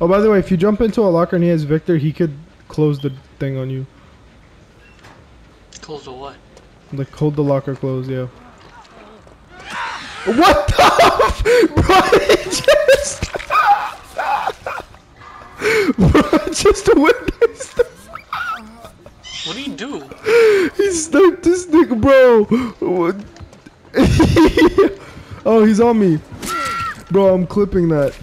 Oh, by the way, if you jump into a locker and he has Victor, he could close the thing on you. Close the what? Like hold the locker closed, yeah. What the f- bro? It just bro, it just witnessed. What do you do? He sniped this nigga, bro. Oh, he's on me, bro. I'm clipping that.